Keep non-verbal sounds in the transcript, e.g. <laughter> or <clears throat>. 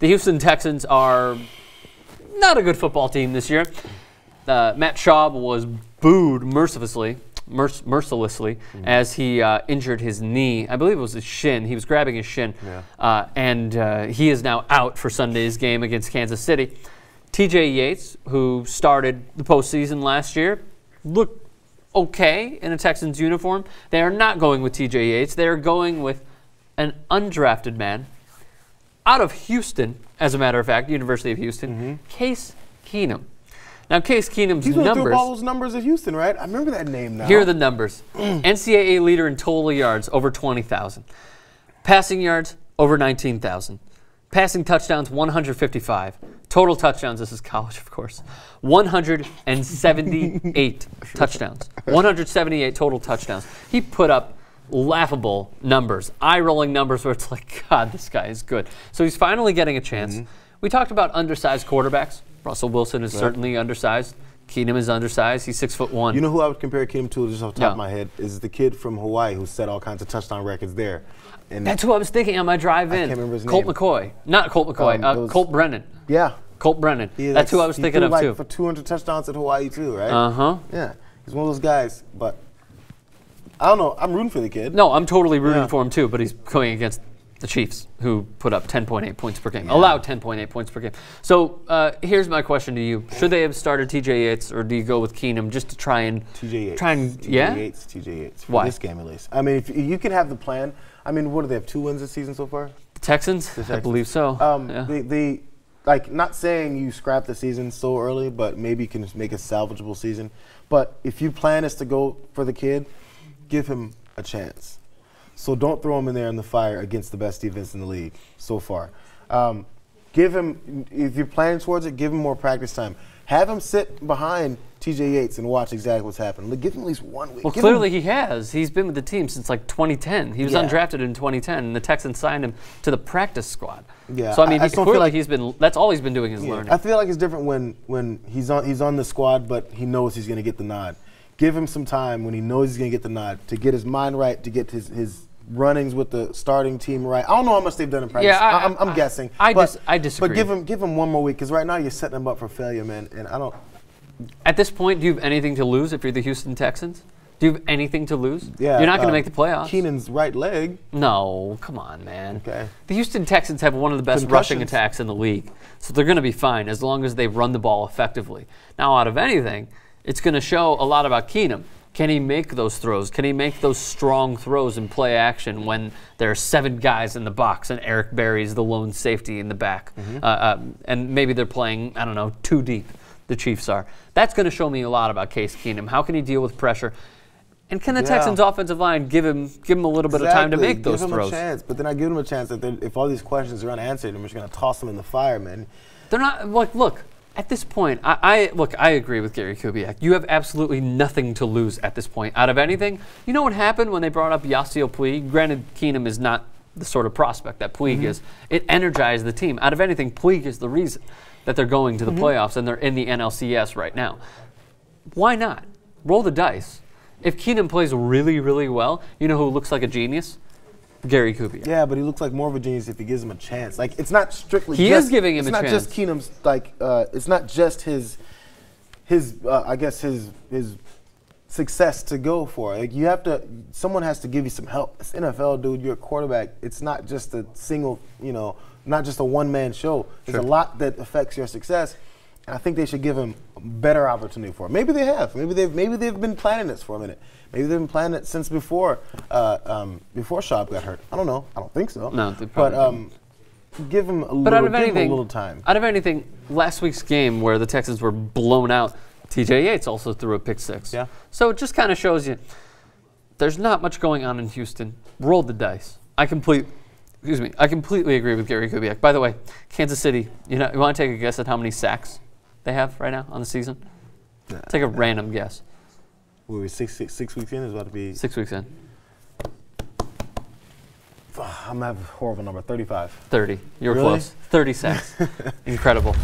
The Houston Texans are not a good football team this year. Uh, Matt Schaub was booed mercilessly, merc- mercilessly as he uh, injured his knee. I believe it was his shin. He was grabbing his shin, Yeah. uh, and uh, he is now out for Sunday's game against Kansas City. T.J. Yates, who started the postseason last year, looked okay in a Texans uniform. They are not going with T.J. Yates. They are going with an undrafted man out of Houston, as a matter of fact, University of Houston, mm-hmm. Case Keenum. Now, Case Keenum's He's going through all those numbers at Houston, right? I remember that name now. Here are the numbers. <clears throat> NCAA leader in total yards, over 20,000. Passing yards, over 19,000. Passing touchdowns, 155. Total touchdowns, this is college, of course, 178 <laughs> touchdowns. 178 total touchdowns. He put up laughable numbers, eye rolling numbers where it's like, <laughs> God, this guy is good. So he's finally getting a chance. We talked about undersized quarterbacks. Russell Wilson is certainly undersized. Keenum is undersized. He's six foot one. You know who I would compare Kim to, just off the top Yeah. of my head, is the kid from Hawaii who set all kinds of touchdown records there. And That's who I was thinking on my drive in. can't remember his Colt name. McCoy. Not Colt McCoy. Um, uh, Colt Brennan. yeah, Colt Brennan. he- That's who I was thinking of like too. For 200 touchdowns at Hawaii too, right? Uh huh. Yeah, he's one of those guys. But I don't know. I'm rooting for the kid. No, I'm totally rooting Yeah. for him too, but he's going against the Chiefs, who put up 10.8 points per game, allowed 10.8 points per game. So uh, here's my question to you: Should they have started T.J. Yates, or do you go with Keenum just to try and TJ Yates. Try and TJ yeah. Yates. TJ Yates. For Why? this game at least. I mean, if you can have the plan. I mean, what do they have? Two wins this season so far. The Texans? I Texans. believe so. Um, yeah. they, they, like, not saying you scrap the season so early, but maybe you can just make a salvageable season. But if you plan is to go for the kid, give him a chance. So don't throw him in there in the fire against the best defense in the league so far. Um, give him, if you're planning towards it, give him more practice time. Have him sit behind TJ Yates and watch exactly what's happening. Give him at least one week. Well, Give clearly he has. He's been with the team since like 2010. He was Yeah. undrafted in 2010, and the Texans signed him to the practice squad. Yeah, So I mean, I- I he, just don't feel clearly like- he's been. That's all he's been doing is Yeah, learning. I feel like it's different when when he's on he's on the squad, but he knows he's going to get the nod. Give him some time when he knows he's going to get the nod to get his mind right, to get his his runnings with the starting team right. I don't know how much they've done in practice. Yeah, I- am guessing. I but, dis- I disagree. But give him give him one more week because right now you're setting him up for failure, man. And I don't. At this point, do you have anything to lose if you're the Houston Texans? Do you have anything to lose? Yeah, You're not going to uh, make the playoffs. Keenum's right leg. No, come on, man. Okay. The Houston Texans have one of the best rushing attacks in the league, so they're going to be fine as long as they run the ball effectively. Now, out of anything, it's going to show a lot about Keenum. Can he make those throws? Can he make those strong throws in play action when there are seven guys in the box and Eric Berry's the lone safety in the back? Uh, uh, and maybe they're playing, I don't know, too deep, the Chiefs are. That's going to show me a lot about Case Keenum. How can he deal with pressure? And can the Yeah. Texans' offensive line give him give him a little bit of time to Exactly. make those give him throws? a chance, but then I give him a chance that if all these questions are unanswered, I'm just going to toss them in the fire, man. They're not like look at this point. I, I look. I agree with Gary Kubiak. You have absolutely nothing to lose at this point. Out of anything, you know what happened when they brought up Yasiel Puig. Granted, Keenum is not the sort of prospect that Puig mm-hmm. is. It energized the team. Out of anything, Puig is the reason that they're going to the mm-hmm. playoffs and they're in the NLCS right now. Why not roll the dice? If Keenum plays really, really well, you know who looks like a genius? Gary Kubiak. Yeah, but he looks like more of a genius if he gives him a chance. Like it's not strictly. He just, is giving him a chance. it's not just Keenum's like. Uh, it's not just his, his. Uh, I guess his his success to go for. Like you have to. Someone has to give you some help. It's NFL, dude. You're a quarterback. It's not just a single. You know, not just a one man show. There's a lot that affects your success. And I think they should give him a better opportunity for it. Maybe they have. Maybe they've maybe they've been planning this for a minute. Maybe they've been planning it since before uh, um, before Schaub got hurt. I don't know. I don't think so. No, they but um, give him a But little, out of give him anything, a little time. out of anything, last week's game where the Texans were blown out, T.J. Yates also threw a pick six. Yeah. So it just kind of shows you there's not much going on in Houston. Roll the dice. I complete. Excuse me. I completely agree with Gary Kubiak. By the way, Kansas City. You know, you want to take a guess at how many sacks they have right now on the season? Take a random guess. We were six, six, six weeks in. Is about to be. Six weeks in. I'm gonna have a horrible number. 35. 30. You're Really? close. 30 sacks. <laughs> Incredible.